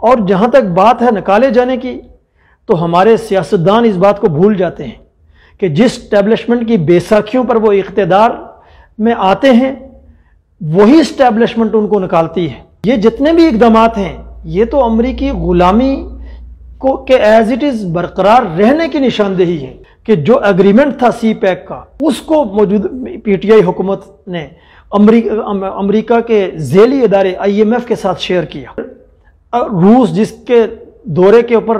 और जहाँ तक बात है निकाले जाने की तो हमारे सियासतदान इस बात को भूल जाते हैं कि जिस स्टैब्लिशमेंट की बेसाखियों पर वो इकतदार में आते हैं, वही स्टैब्लिशमेंट उनको निकालती है। ये जितने भी इकदाम हैं, ये तो अमरीकी गुलामी को के एज इट इज़ बरकरार रहने की निशानदेही है कि जो एग्रीमेंट था सी पैक का, उसको मौजूद पी टी आई हुकूमत ने अमरीका अमरीका के झेली इदारे आई एम एफ़ के साथ शेयर किया। रूस जिसके दौरे के ऊपर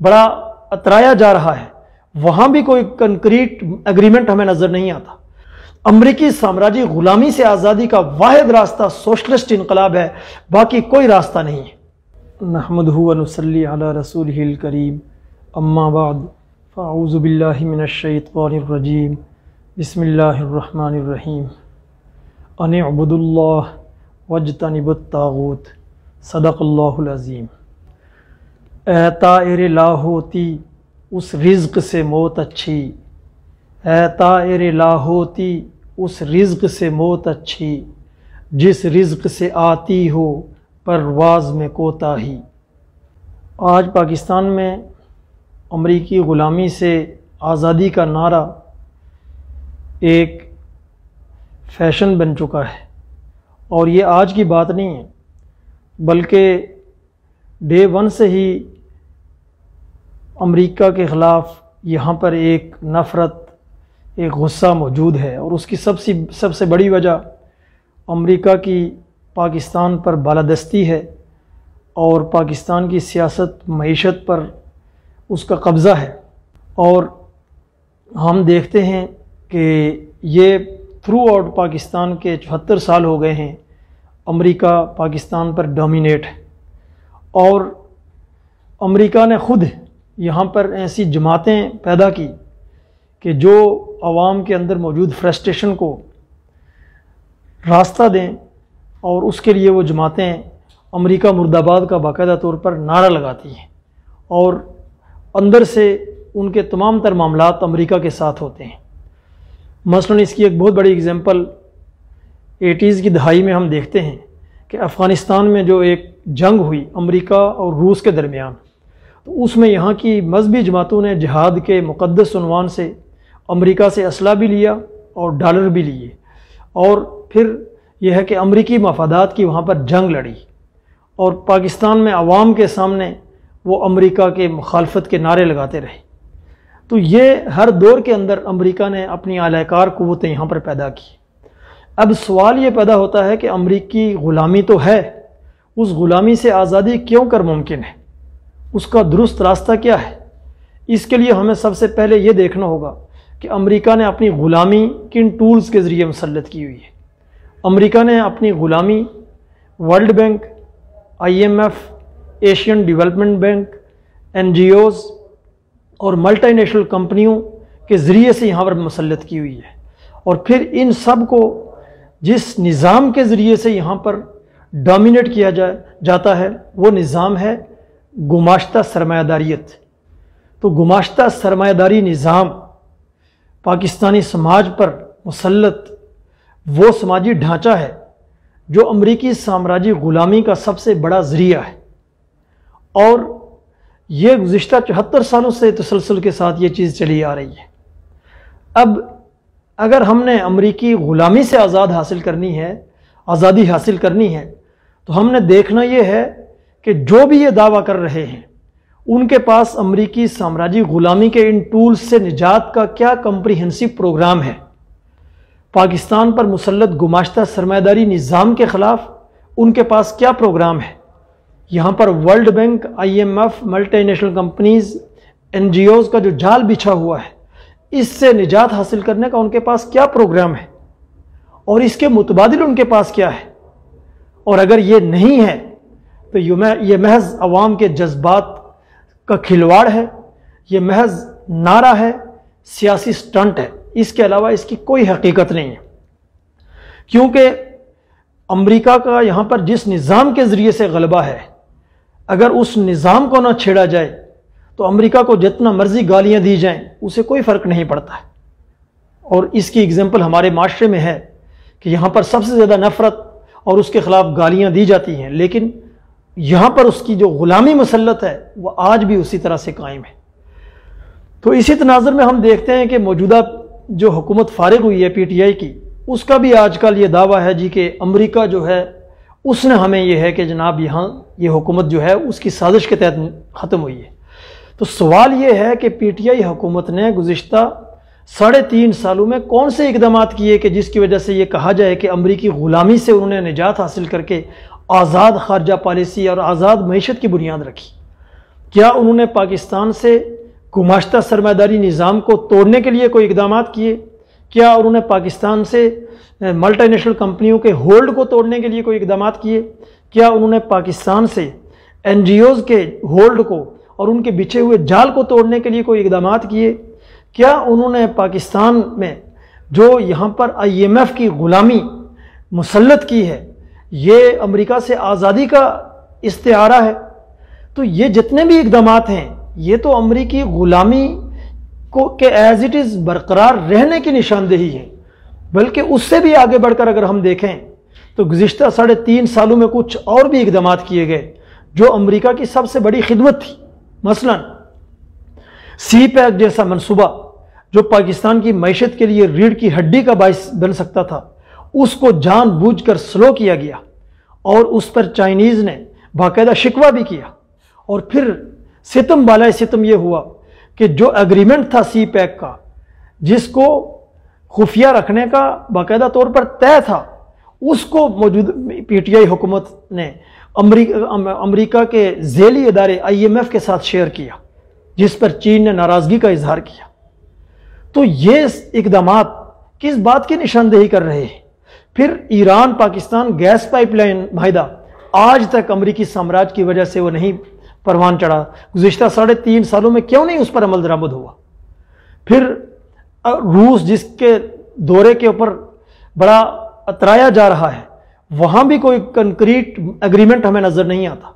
बड़ा अतराया जा रहा है, वहाँ भी कोई कंक्रीट एग्रीमेंट हमें नज़र नहीं आता। अमरीकी साम्राज्य गुलामी से आज़ादी का वाद रास्ता सोशलिस्ट इनकलाब है, बाकी कोई रास्ता नहीं है। नहमदनसली रसूल करीम। अम्माबाद फ़ाउज़बिल्लिमिनशैतवानरजीम बसमीम अन अबुदुल्ला वजतनबतागूत सदक़ल्लाज़ीम ए ला होती उस रिज़्क से मौत अच्छी। ए ला होती उस रिज़्क से मौत अच्छी। जिस रिज़्क से आती हो, परवाज में कोताही आज पाकिस्तान में अमरीकी ग़ुलामी से आज़ादी का नारा एक फ़ैशन बन चुका है। और ये आज की बात नहीं है। बल्कि डे वन से ही अमेरिका के ख़िलाफ़ यहाँ पर एक नफ़रत, एक गुस्सा मौजूद है और उसकी सबसे सबसे बड़ी वजह अमेरिका की पाकिस्तान पर बालादस्ती है और पाकिस्तान की सियासत मीशत पर उसका कब्ज़ा है। और हम देखते हैं कि ये थ्रू आउट पाकिस्तान के चौहत्तर साल हो गए हैं अमेरिका पाकिस्तान पर डोमिनेट है। और अमेरिका ने ख़ुद यहाँ पर ऐसी जमातें पैदा की कि जो आवाम के अंदर मौजूद फ्रस्ट्रेशन को रास्ता दें और उसके लिए वो जमातें अमेरिका मुर्दाबाद का बाकायदा तौर पर नारा लगाती हैं और अंदर से उनके तमाम तर मामला अमरीका के साथ होते हैं। मसलन इसकी एक बहुत बड़ी एग्ज़ाम्पल एटीज़ की दहाई में हम देखते हैं कि अफ़गानिस्तान में जो एक जंग हुई अमेरिका और रूस के दरमियान तो उसमें यहाँ की मजहबी जमातों ने जहाद के मुक़दस उनवान से अमेरिका से असला भी लिया और डॉलर भी लिए। और फिर यह है कि अमरीकी मफादात की वहाँ पर जंग लड़ी और पाकिस्तान में आवाम के सामने वो अमेरिका के मुखालफत के नारे लगाते रहे। तो ये हर दौर के अंदर अमेरिका ने अपनी आलाकार क़वतें यहाँ पर पैदा की। अब सवाल ये पैदा होता है कि अमरीकी ग़ुलामी तो है, उस ग़ुलामी से आज़ादी क्यों कर मुमकिन है? उसका दुरुस्त रास्ता क्या है? इसके लिए हमें सबसे पहले ये देखना होगा कि अमेरिका ने अपनी ग़ुलामी किन टूल्स के ज़रिए मुसलत की हुई है। अमेरिका ने अपनी ग़ुलामी World Bank IMF Asian Development Bank NGOs और मल्टीनेशनल कंपनियों के ज़रिए से यहाँ पर मुसलत की हुई है। और फिर इन सबको जिस निज़ाम के ज़रिए से यहाँ पर डोमिनेट किया जाए जाता है, वो निज़ाम है गुमाश्ता सरमायादारियत। तो गुमाश्ता सरमादारी निज़ाम पाकिस्तानी समाज पर मुसलत, वो समाजी ढांचा है जो अमरीकी साम्राज्य ग़ुलामी का सबसे बड़ा ज़रिया है। और ये गुज्त चौहत्तर सालों से तसलसल के साथ ये चीज़ चली आ रही है। अब अगर हमने अमरीकी ग़ुलामी से आज़ाद हासिल करनी है, आज़ादी हासिल करनी है तो हमने देखना ये है कि जो भी ये दावा कर रहे हैं, उनके पास अमरीकी साम्राज्य ग़ुलामी के इन टूल्स से निजात का क्या कम्प्रीहेंसिव प्रोग्राम है? पाकिस्तान पर मुसलत गुमाश्ता सरमादारी निज़ाम के ख़िलाफ़ उनके पास क्या प्रोग्राम है? यहाँ पर World Bank, I M F multinational companies, NGOs का जो जाल बिछा हुआ है इससे निजात हासिल करने का उनके पास क्या प्रोग्राम है? और इसके मुतबादिल उनके पास क्या है? और अगर ये नहीं है तो ये महज अवाम के जज्बात का खिलवाड़ है, ये महज नारा है, सियासी स्टंट है। इसके अलावा इसकी कोई हकीकत नहीं है। क्योंकि अमेरिका का यहाँ पर जिस निज़ाम के ज़रिए से गलबा है, अगर उस निज़ाम को ना छेड़ा जाए तो अमेरिका को जितना मर्ज़ी गालियाँ दी जाएँ, उसे कोई फ़र्क नहीं पड़ता है। और इसकी एग्ज़ाम्पल हमारे माशरे में है कि यहाँ पर सबसे ज़्यादा नफ़रत और उसके ख़िलाफ़ गालियाँ दी जाती हैं, लेकिन यहाँ पर उसकी जो ग़ुलामी मसलत है वह आज भी उसी तरह से कायम है। तो इसी तनाजर में हम देखते हैं कि मौजूदा जो हुकूमत फारग हुई है पी टी आई की, उसका भी आजकल ये दावा है जी कि अमरीका जो है, उसने हमें यह है कि जनाब यहाँ ये यह हुकूमत जो है, उसकी साजिश के तहत ख़त्म हुई है। तो सवाल ये है कि पी टी आई हुकूमत ने गुज्त साढ़े तीन सालों में कौन से इकदाम किए कि जिसकी वजह से ये कहा जाए कि अमरीकी ग़ुलामी से उन्होंने निजात हासिल करके आज़ाद खारजा पॉलिसी और आज़ाद मीशत की बुनियाद रखी? क्या उन्होंने पाकिस्तान से गुमाश्ता सरमादारी निज़ाम को तोड़ने के लिए कोई इकदाम किए? क्या उन्होंने पाकिस्तान से मल्टीनेशनल कंपनियों के होल्ड को तोड़ने के लिए कोई इकदाम किए? क्या उन्होंने पाकिस्तान से एन के होल्ड को और उनके बिछे हुए जाल को तोड़ने के लिए कोई इकदाम किए? क्या उन्होंने पाकिस्तान में जो यहाँ पर आईएमएफ की ग़ुलामी मुसलत की है, ये अमेरिका से आज़ादी का इस्तारा है? तो ये जितने भी इकदाम हैं, ये तो अमरीकी ग़ुलामी को के एज इट इज़ बरकरार रहने की निशानदेही है। बल्कि उससे भी आगे बढ़कर अगर हम देखें तो गुज्त साढ़े तीन सालों में कुछ और भी इकदाम किए गए, जो अमरीका की सबसे बड़ी खिदमत थी। मसलन सी पैक जैसा मनसूबा, जो पाकिस्तान की मीशत के लिए रीढ़ की हड्डी का बायस बन सकता था, उसको जानबूझकर स्लो किया गया और उस पर चाइनीज़ ने बाकायदा शिकवा भी किया। और फिर सितम बाला सितम यह हुआ कि जो एग्रीमेंट था सी पैक का, जिसको खुफिया रखने का बाकायदा तौर पर तय था, उसको मौजूद पीटीआई हुकूमत ने अमरीका के झेली इदारे आईएमएफ के साथ शेयर किया, जिस पर चीन ने नाराज़गी का इजहार किया। तो ये इकदाम किस बात की निशानदेही कर रहे हैं? फिर ईरान, पाकिस्तान गैस पाइपलाइन माहिदा आज तक अमरीकी साम्राज्य की वजह से वो नहीं परवान चढ़ा। गुज्त साढ़े तीन सालों में क्यों नहीं उस पर अमल दरामद हुआ? फिर रूस जिसके दौरे के ऊपर बड़ा अतराया जा रहा है वहाँ भी कोई कंक्रीट एग्रीमेंट हमें नज़र नहीं आता।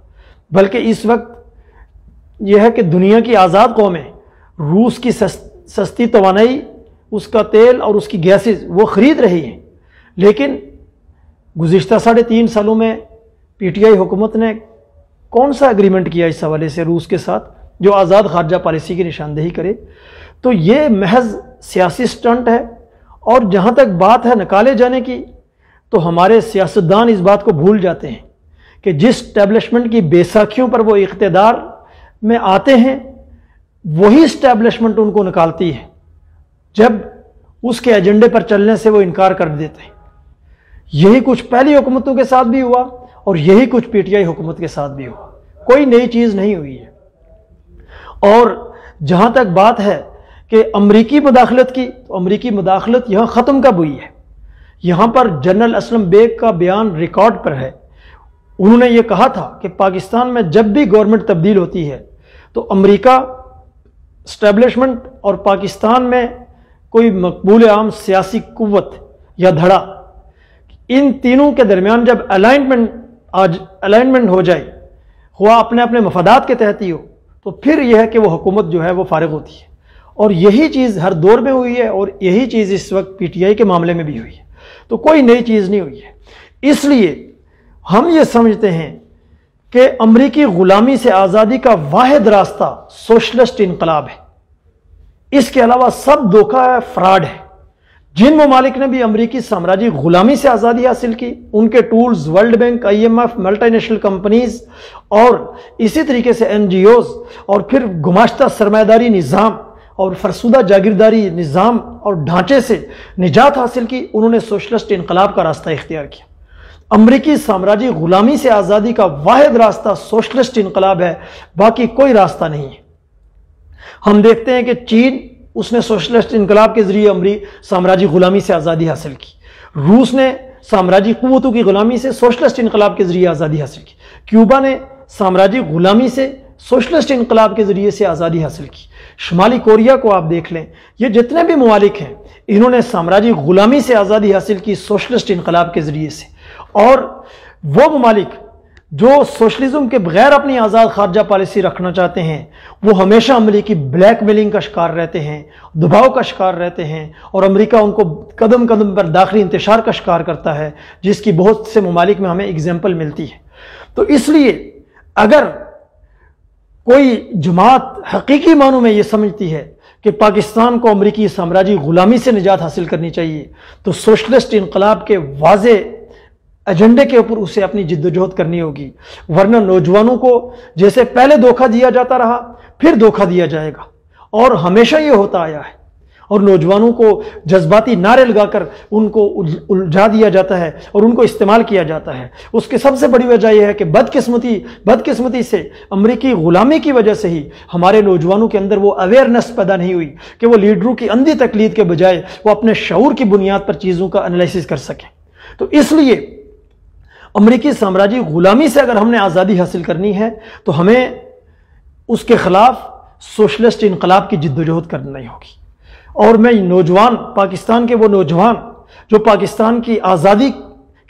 बल्कि इस वक्त यह है कि दुनिया की आज़ाद कौमें रूस की सस्ती तोानाई, उसका तेल और उसकी गैसेज वो ख़रीद रही हैं। लेकिन गुज्त साढ़े तीन सालों में पीटीआई हुकूमत ने कौन सा एग्रीमेंट किया इस हवाले से रूस के साथ, जो आज़ाद खारजा पॉलिसी की निशानदेही करे? तो ये महज सियासी स्टंट है, और जहाँ तक बात है निकाले जाने की तो हमारे सियासतदान इस बात को भूल जाते हैं कि जिस स्टैब्लिशमेंट की बेसाखियों पर वो इकतदार में आते हैं, वही स्टैब्लिशमेंट उनको निकालती है, जब उसके एजेंडे पर चलने से वो इनकार कर देते हैं। यही कुछ पहली हुकूमतों के साथ भी हुआ और यही कुछ पीटीआई हुकूमत के साथ भी हुआ। कोई नई चीज़ नहीं हुई है। और जहाँ तक बात है कि अमरीकी मुदाखलत की तो अमरीकी मुदाखलत यहाँ ख़त्म कब हुई है? यहाँ पर जनरल असलम बेग का बयान रिकॉर्ड पर है। उन्होंने ये कहा था कि पाकिस्तान में जब भी गवर्नमेंट तब्दील होती है तो अमरीका स्टैब्लिशमेंट और पाकिस्तान में कोई मकबूल आम सियासी कुत या धड़ा, इन तीनों के दरमियान जब अलाइनमेंट आज अलाइनमेंट हो जाए, हुआ अपने अपने मफादात के तहत ही हो तो फिर यह है कि वो हुकूमत जो है वो फारग होती है। और यही चीज़ हर दौर में हुई है और यही चीज़ इस वक्त पीटीआई के मामले में भी हुई है। तो कोई नई चीज़ नहीं हुई है। इसलिए हम ये समझते हैं कि अमरीकी ग़ुलामी से आज़ादी का वाद रास्ता सोशलिस्ट इनकलाब है। इसके अलावा सब धोखा है, फ्रॉड है। जिन ममालिक ने भी अमरीकी साम्राज्य गुलामी से आज़ादी हासिल की, उनके tools, World Bank I M F multinational companies और इसी तरीके से एन जी ओज और फिर गुमाश्ता सरमादारी निज़ाम और फरसुदा जागीरदारी निज़ाम और ढांचे से निजात हासिल की, उन्होंने सोशलिस्ट इनकलाब का रास्ता इख्तियार किया। अमरीकी साम्राज्य गुलामी से आज़ादी का वाद रास्ता सोशलिस्ट इनकलाब है, बाकी कोई रास्ता नहीं है। हम देखते हैं कि चीन, उसने सोशलिस्ट इनकलाब के ज़रिए अमरी साम्राज्य गुलामी से आज़ादी हासिल की। रूस ने साम्राज्य कुतों की गुलामी से सोशलिस्ट इनकलाब के ज़रिए आज़ादी हासिल की। क्यूबा ने साम्राज्य गुलामी से सोशलिस्ट इनकलाब के ज़रिए से आज़ादी हासिल की। शुमाली कोरिया को आप देख लें। ये जितने भी ममालिक हैं, इन्होंने साम्राज्य गुलामी से आज़ादी हासिल की सोशलिस्ट इनकलाब के ज़रिए से। और वो ममालिक जो सोशलिज्म के बगैर अपनी आज़ाद खारजा पॉलिसी रखना चाहते हैं, वो हमेशा अमरीकी ब्लैक मेलिंग का शिकार रहते हैं, दबाव का शिकार रहते हैं, और अमेरिका उनको कदम कदम पर दाखिली इंतशार का शिकार करता है, जिसकी बहुत से ममालिक में हमें एग्ज़ाम्पल मिलती है। तो इसलिए अगर कोई जमात हकीकी मानों में ये समझती है कि पाकिस्तान को अमरीकी साम्राज्य गुलामी से निजात हासिल करनी चाहिए तो सोशलिस्ट इनकलाब के वाज एजेंडे के ऊपर उसे अपनी जिद्दोजहद करनी होगी। वरना नौजवानों को जैसे पहले धोखा दिया जाता रहा, फिर धोखा दिया जाएगा। और हमेशा ये होता आया है और नौजवानों को जज्बाती नारे लगाकर उनको उलझा दिया जाता है और उनको इस्तेमाल किया जाता है। उसकी सबसे बड़ी वजह यह है कि बदकिस्मती बदकिस्मती से, अमरीकी गुलामी की वजह से ही हमारे नौजवानों के अंदर वो अवेयरनेस पैदा नहीं हुई कि वो लीडरों की अंधी तकलीद के बजाय वो अपने शूर की बुनियाद पर चीज़ों का एनालिसिस कर सकें। तो इसलिए अमरीकी साम्राज्य गुलामी से अगर हमने आज़ादी हासिल करनी है तो हमें उसके खिलाफ सोशलिस्ट इनकलाब की जिद्दोजहद करनी होगी। और मैं नौजवान, पाकिस्तान के वो नौजवान, जो पाकिस्तान की आज़ादी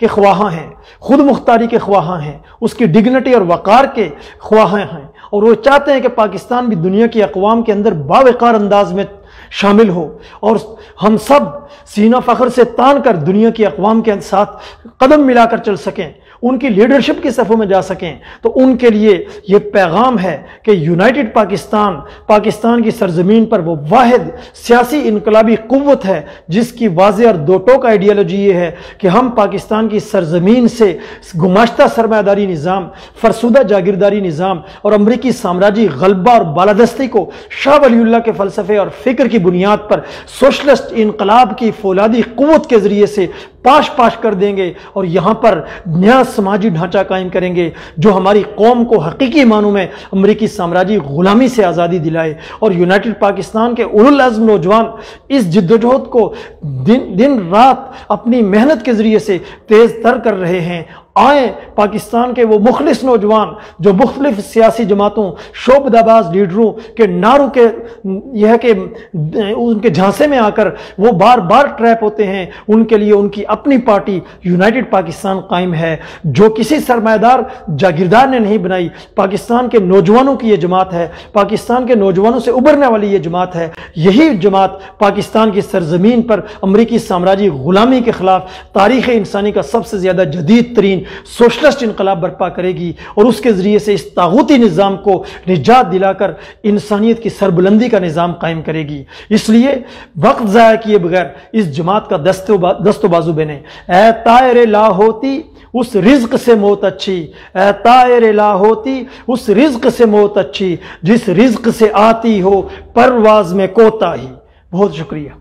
के ख्वाह हैं, खुद मुख्तारी के ख्वाह हैं, उसकी डिग्निटी और वक़ार के ख्वाह हैं, और वो चाहते हैं कि पाकिस्तान भी दुनिया की अकवाम के अंदर बावकार अंदाज में शामिल हो, और हम सब सीना फ़ख्र से तान कर दुनिया की अकवाम के साथ कदम मिलाकर चल सकें। उनकी लीडरशिप की सफ़ों में जा सकें। तो उनके लिए ये पैगाम है कि यूनाइटेड पाकिस्तान पाकिस्तान की सरजमीन पर वो वाद सियासी इनकलाबी क़वत है, जिसकी वाज और दो टोक आइडियालॉजी ये है कि हम पाकिस्तान की सरजमीन से गुमाश्ता सरमादारी निज़ाम, फरसुदा जागीरदारी निज़ाम और अमरीकी साम्राज्य गलबा और बालादस्ती को शाह वलील्ला के फ़लसफ़े और फ़िक्र की बुनियाद पर सोशलिस्ट इनकलाब की फौलादी क़वत के ज़रिए से पाश पाश कर देंगे और यहाँ पर नया समाजी ढांचा कायम करेंगे, जो हमारी कौम को हकीकी मानों में अमरीकी साम्राज्य गुलामी से आज़ादी दिलाए। और यूनाइटेड पाकिस्तान के उलम नौजवान इस जिद्दोजहद को दिन दिन रात अपनी मेहनत के ज़रिए से तेज़ तर कर रहे हैं। आए पाकिस्तान के वो मुखलिस नौजवान जो मुख्तलिफ़ सियासी जमातों शोबदाबाज लीडरों के नारों के, यह के, उनके झांसे में आकर वो बार बार ट्रैप होते हैं। उनके लिए उनकी अपनी पार्टी यूनाइटेड पाकिस्तान कायम है, जो किसी सरमादार जागीरदार ने नहीं बनाई। पाकिस्तान के नौजवानों की ये जमात है। पाकिस्तान के नौजवानों से उभरने वाली ये जमात है। यही जमात पाकिस्तान की सरजमीन पर अमरीकी साम्राज्य गुलामी के खिलाफ तारीख़ इंसानी का सबसे ज़्यादा जदीद तरीन सोशलिस्ट इनकलाब बर्पा करेगी और उसके ज़रिए से इस तागूती निज़ाम को निजात दिलाकर इंसानियत की सरबुलंदी का निज़ाम कायम करेगी। इसलिए वक्त ज़ाया किए बगैर इस जमात का दस्तो दस्तो बाजू बने। ए तायर ला होती उस रिज्क से मौत अच्छी। ए तायर ला होती उस रिज्क से मौत अच्छी। जिस रिज्क से आती हो, परवाज में कोता ही। बहुत शुक्रिया।